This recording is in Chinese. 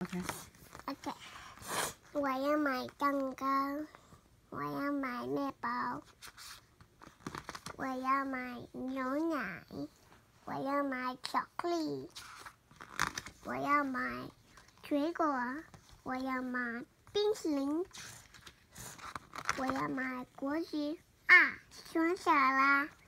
ok ok 我要买蛋糕我要买面包我要买牛奶我要买巧克力我要买水果我要买冰淇淋我要买果汁啊想起来啦。